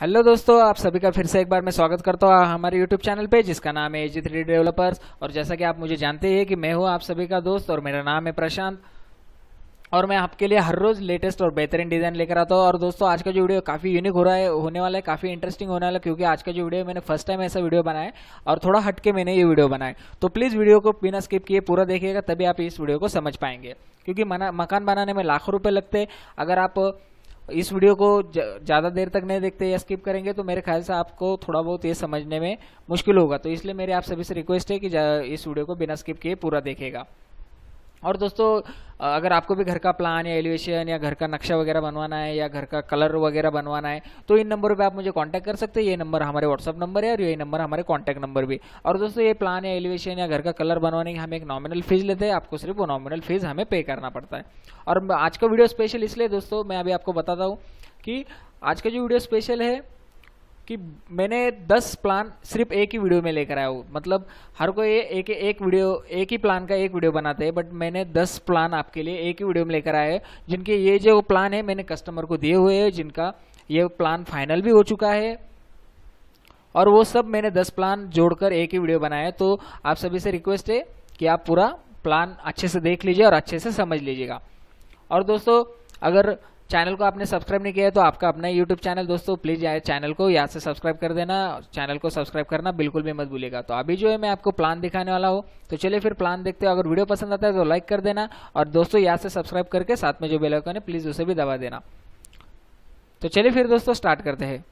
Hello दोस्तों, आप सभी का फिर से एक बार मैं स्वागत करता हूँ हमारे यूट्यूब चैनल पे, जिसका नाम है एजी थ्री डेवलपर्स और जैसा कि आप मुझे जानते हैं कि मैं हूँ आप सभी का दोस्त और मेरा नाम है प्रशांत। और मैं आपके लिए हर रोज लेटेस्ट और बेहतरीन डिज़ाइन लेकर आता हूँ। और दोस्तों, आज का जो वीडियो काफ़ी यूनिक हो रहा है, होने वाला है, काफ़ी इंटरेस्टिंग होने वाला है, क्योंकि आज का जो वीडियो मैंने फ़र्स्ट टाइम ऐसा वीडियो बनाया और थोड़ा हटके मैंने ये वीडियो बनाया तो प्लीज़ वीडियो को बिना स्किप किए पूरा देखिएगा, तभी आप इस वीडियो को समझ पाएँगे। क्योंकि मकान बनाने में लाखों रुपये लगते अगर आप इस वीडियो को ज़्यादा देर तक नहीं देखते या स्किप करेंगे तो मेरे ख्याल से आपको थोड़ा बहुत ये समझने में मुश्किल होगा। तो इसलिए मेरे आप सभी से रिक्वेस्ट है कि इस वीडियो को बिना स्किप किए पूरा देखेगा। और दोस्तों अगर आपको भी घर का प्लान या एलिवेशन या घर का नक्शा वगैरह बनवाना है या घर का कलर वगैरह बनवाना है तो इन नंबरों पे आप मुझे कांटेक्ट कर सकते हैं। ये नंबर हमारे व्हाट्सअप नंबर है और ये नंबर हमारे कॉन्टैक्ट नंबर भी। और दोस्तों, ये प्लान या एलिवेशन या घर का कलर बनवाने की हम एक नॉमिनल फ़ीस लेते हैं। आपको सिर्फ़ वो नॉमिनल फ़ीस हमें पे करना पड़ता है। और आज का वीडियो स्पेशल इसलिए दोस्तों, मैं अभी आपको बताता हूँ कि आज का जो वीडियो स्पेशल है कि मैंने 10 प्लान सिर्फ़ एक ही वीडियो में लेकर आया हूँ। मतलब हर कोई एक एक वीडियो एक ही प्लान का एक वीडियो बनाते हैं बट मैंने 10 प्लान आपके लिए एक ही वीडियो में लेकर आया है, जिनके ये जो प्लान है, मैंने कस्टमर को दिए हुए हैं, जिनका ये प्लान फाइनल भी हो चुका है। और वो सब मैंने 10 प्लान जोड़कर एक ही वीडियो बनाया है। तो आप सभी से रिक्वेस्ट है कि आप पूरा प्लान अच्छे से देख लीजिए और अच्छे से समझ लीजिएगा। और दोस्तों, अगर चैनल को आपने सब्सक्राइब नहीं किया है तो आपका अपना यूट्यूब चैनल दोस्तों प्लीज़ चैनल को, यहाँ से सब्सक्राइब कर देना, चैनल को सब्सक्राइब करना बिल्कुल भी मत भूलेगा तो अभी जो है, मैं आपको प्लान दिखाने वाला हूँ। तो चलिए फिर प्लान देखते हो, अगर वीडियो पसंद आता है तो लाइक कर देना, और दोस्तों यहाँ से सब्सक्राइब करके साथ में जो बेलाइकन है प्लीज़ उसे भी दबा देना। तो चलिए फिर दोस्तों स्टार्ट करते हैं।